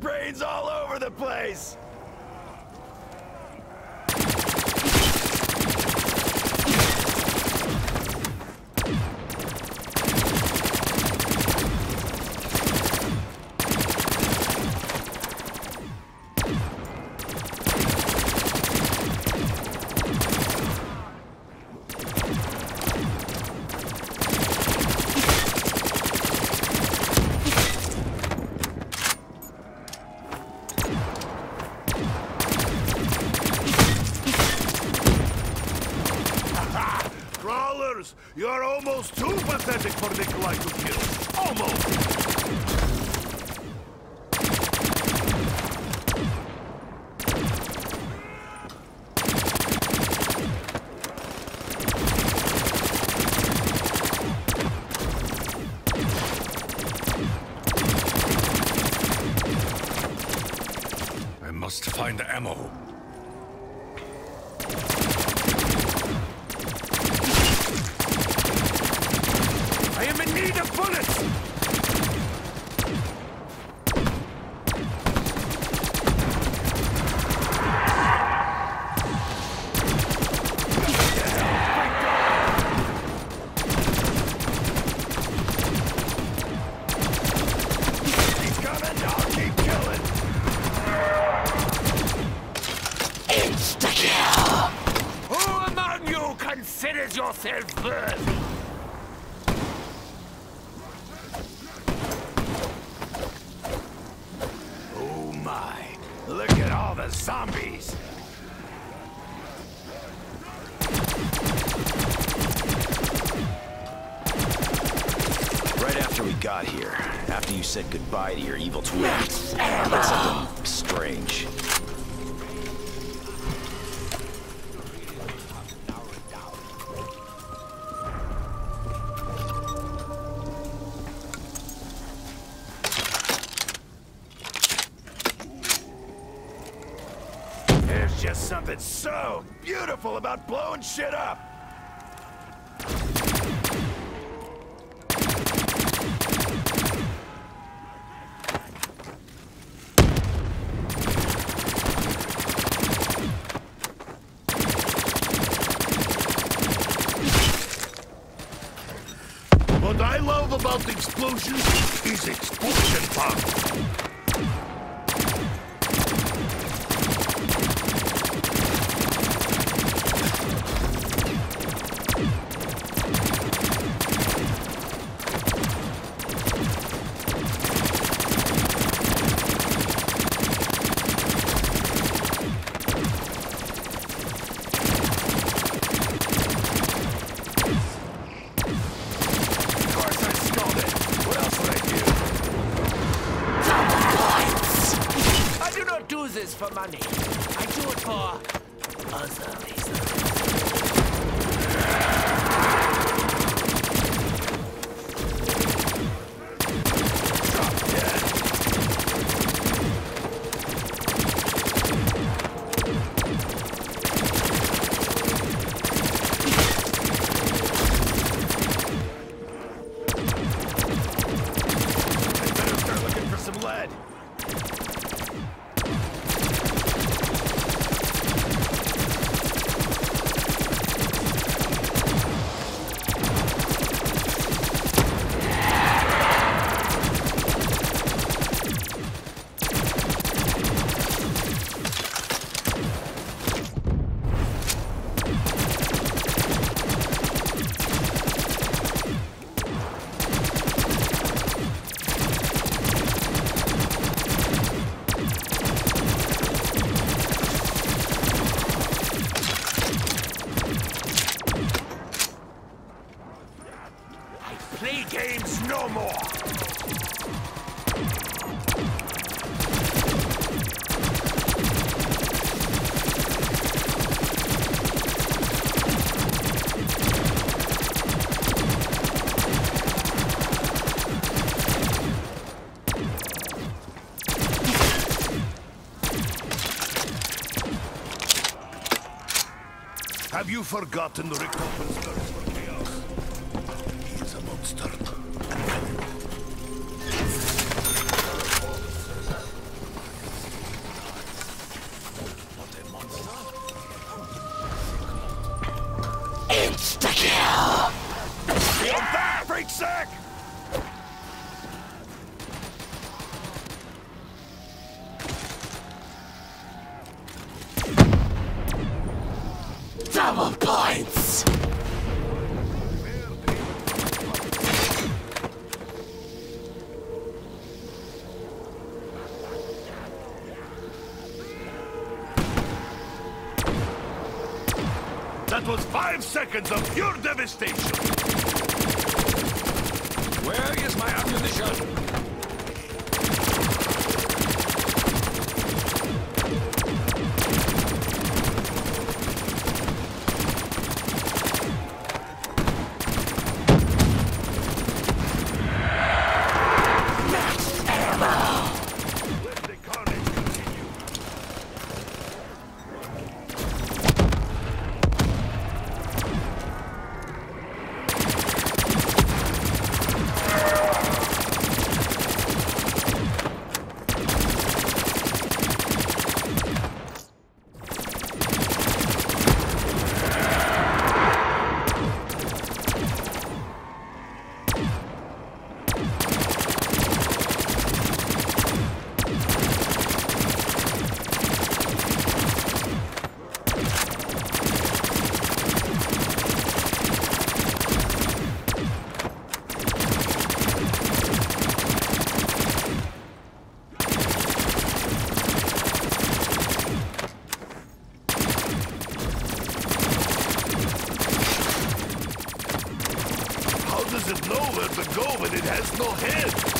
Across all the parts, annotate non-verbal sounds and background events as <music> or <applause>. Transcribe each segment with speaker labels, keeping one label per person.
Speaker 1: brains all over the place!
Speaker 2: Ammo.
Speaker 1: The zombies!
Speaker 3: Right after we got here, after you said goodbye to your evil twin, I heard something strange.
Speaker 1: Just something so beautiful about blowing shit up!
Speaker 2: What I love about explosions is explosion pump. forgotten the recompense curse for chaos. He is a monster.
Speaker 3: Insta-kill! You're back, freak
Speaker 4: sick!
Speaker 1: That was five seconds of pure devastation.
Speaker 5: Where is my ammunition?
Speaker 1: How does it know where to go when it has no head?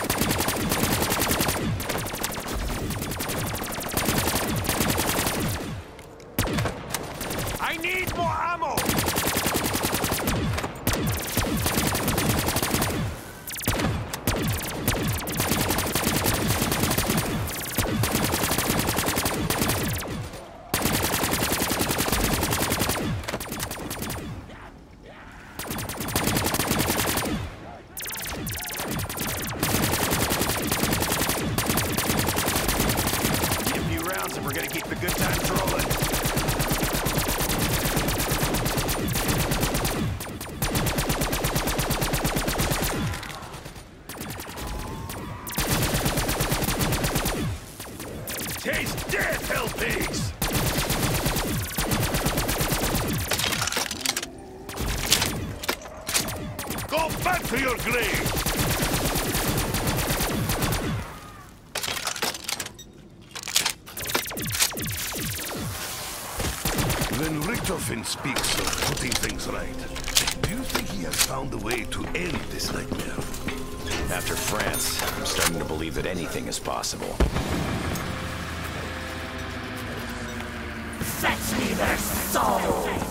Speaker 1: Back to your grave! When Richtofen speaks of putting things right, do you think he has found a way to end this nightmare?
Speaker 5: After France, I'm starting to believe that anything is possible.
Speaker 4: Fetch me their souls!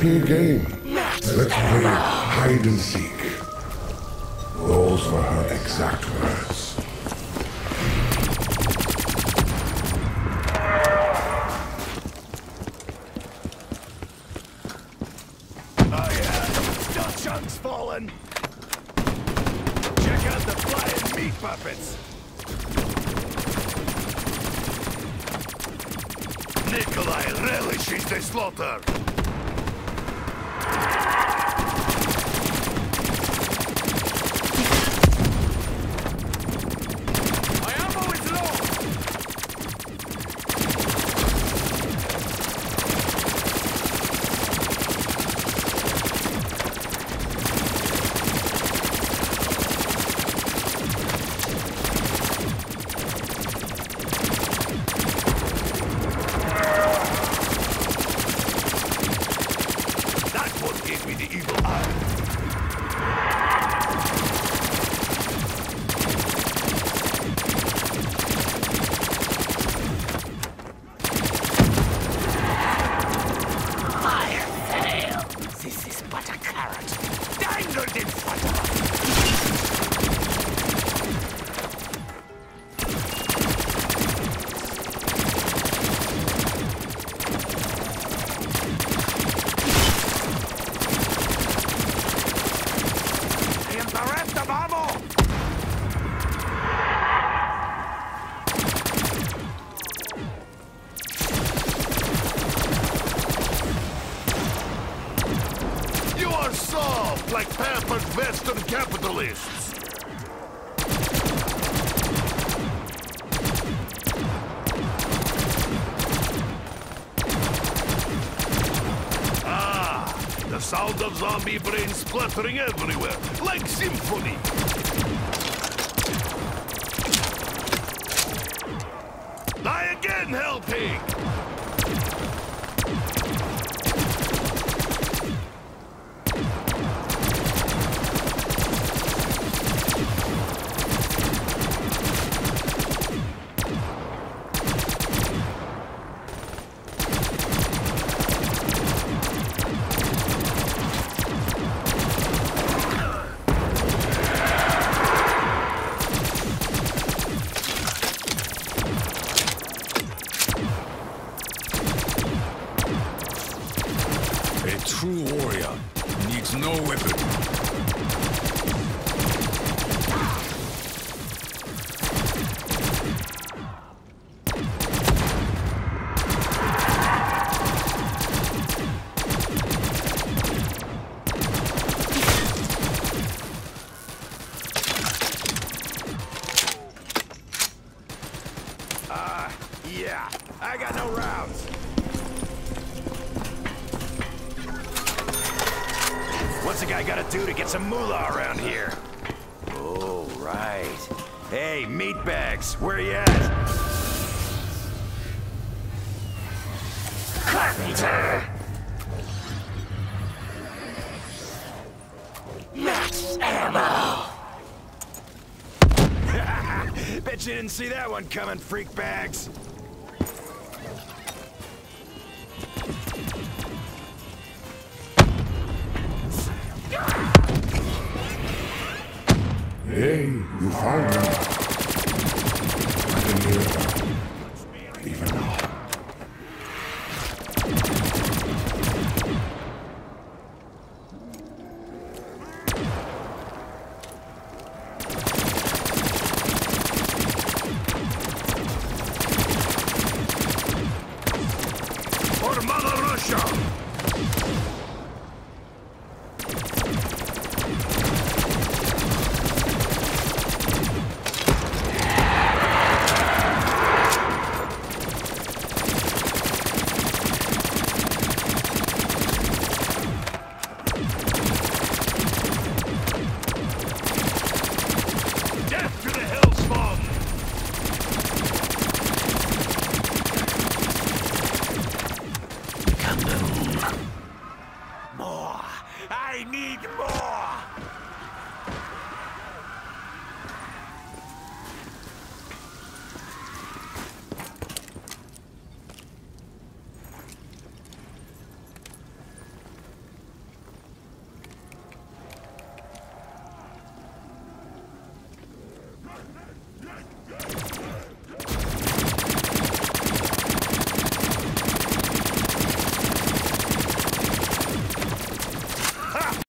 Speaker 2: A game. Let's play hide and seek.
Speaker 1: The sound of zombie brains splattering everywhere, like symphony. Die again, Hell
Speaker 3: do to get some moolah around here? Oh, right. Hey, meatbags, where you at?
Speaker 4: Carpenter! Max ammo! <laughs>
Speaker 3: Bet you didn't see that one coming, freak bags.